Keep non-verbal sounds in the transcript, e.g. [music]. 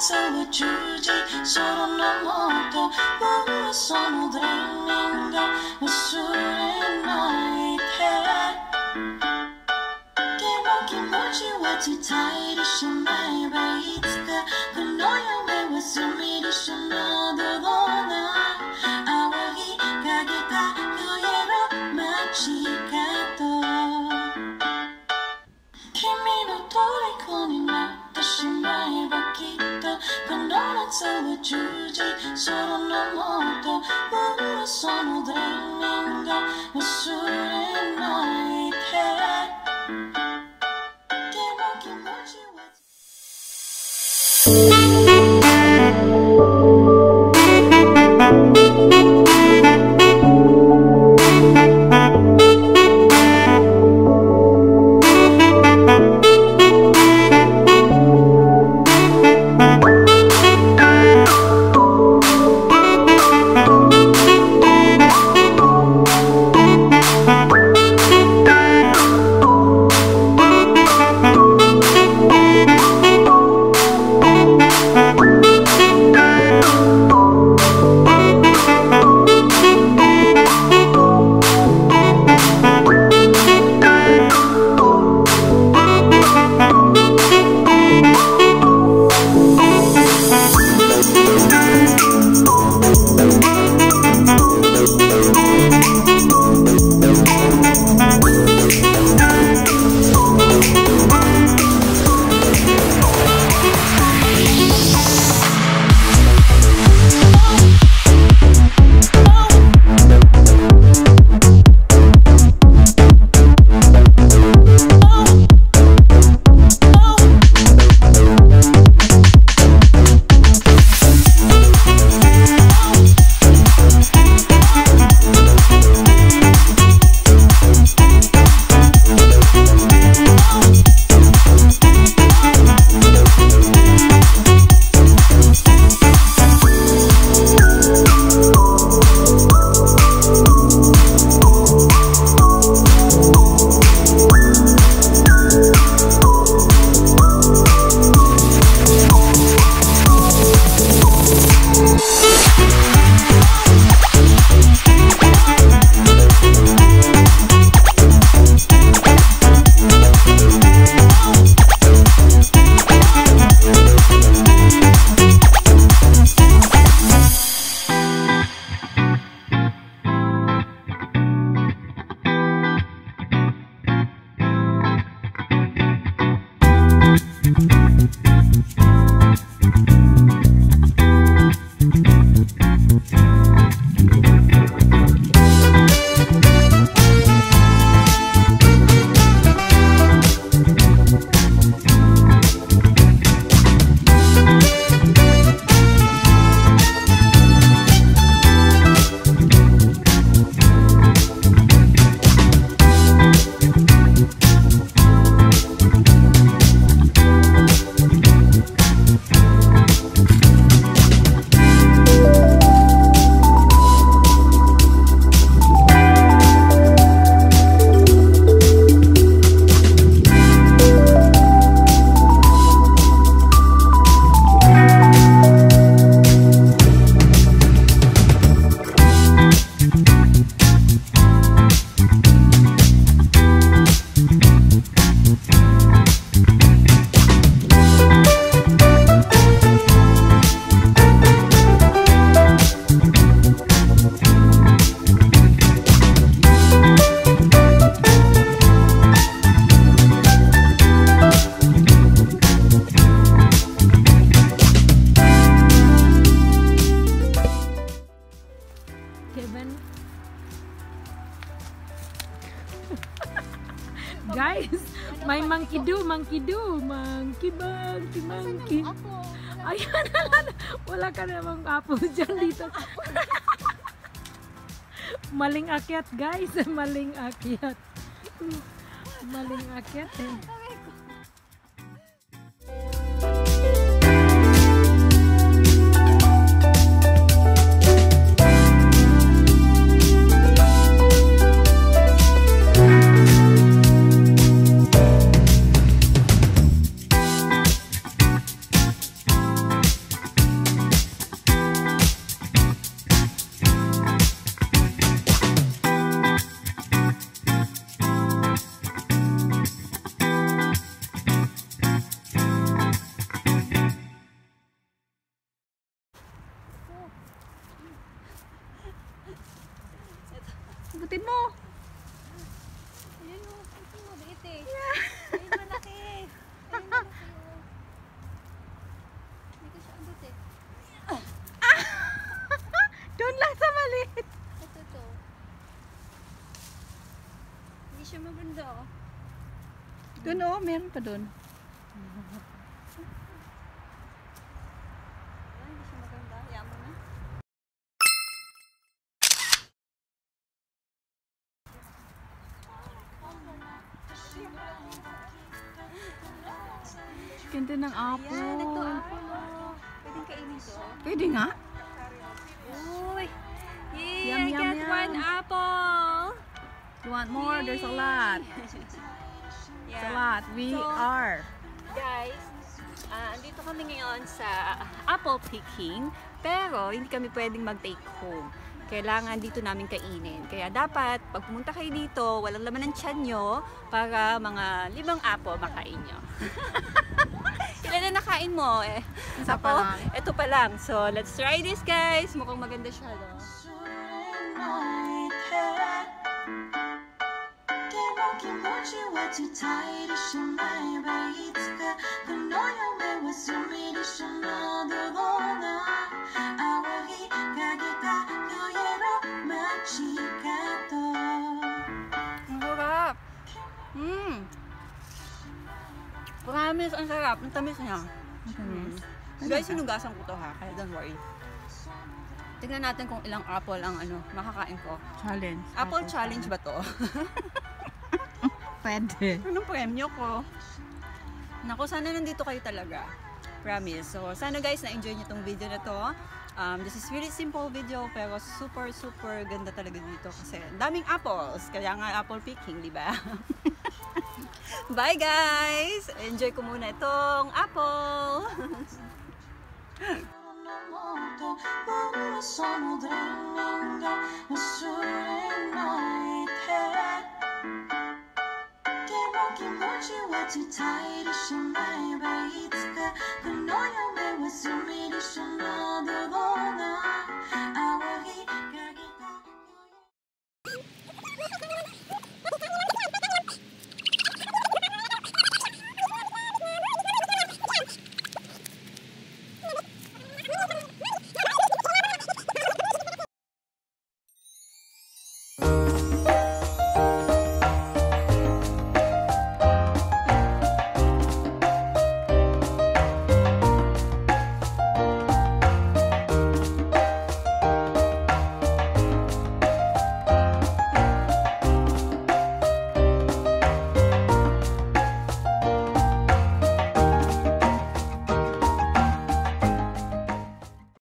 つぶ十字空のもと嘘のドリーミング忘れないででも気持ちは伝えてしまえばいつかこの夢はすみ出しなどの Saranda maten Ümmesan och dränningar Med surrena i kär May monkey do, monkey do, monkey, monkey, monkey. Ayan, wala ka namang apo dyan dito. Maling akyat guys, maling akyat. Maling akyat eh. Pulutin mo. Ayun o, ito mo, liit eh. Ayun malaki. Ayun malaki o. Hindi ko siya abot eh. [laughs] Doon lang sa maliit. Ito to. Hindi siya maganda oh. Doon oh, meron pa doon. Ganda ng apple. Yan, ito apple oh. Pwedeng kainin to. Pwede nga. Uy! Yay! Yum, I yum, got yum. one apple! You want more? There's a lot. There's [laughs] a lot. We So, are. Guys, ah, andito kami ngayon sa apple picking, pero hindi kami pwedeng mag-take home. Kailangan dito namin kainin. Kaya dapat, pag pumunta kayo dito, walang laman ng tiyan nyo para mga limang apple makain nyo. [laughs] Ilan na nakain mo? Eh, Isa pa lang. ito pa lang. So, let's try this guys. Mukhang maganda siya, no? Ang Promise, ang sarap. Ang tamis niya. Mm. Guys, sinugasan ko to ha, kaya don't worry. Tingnan natin kung ilang apple ang ano, makakain ko. Challenge. Apple challenge ba to? [laughs] Pwede. Anong premyo ko? Naku, sana nandito kayo talaga. Promise. So, sana guys, na-enjoy nyo tong video na to. Um, this is really simple video, pero super, super ganda talaga dito kasi ang daming apples. Kaya nga apple picking, di ba? [laughs] [laughs] Bye guys! Enjoy ko muna itong apple! [laughs] [laughs]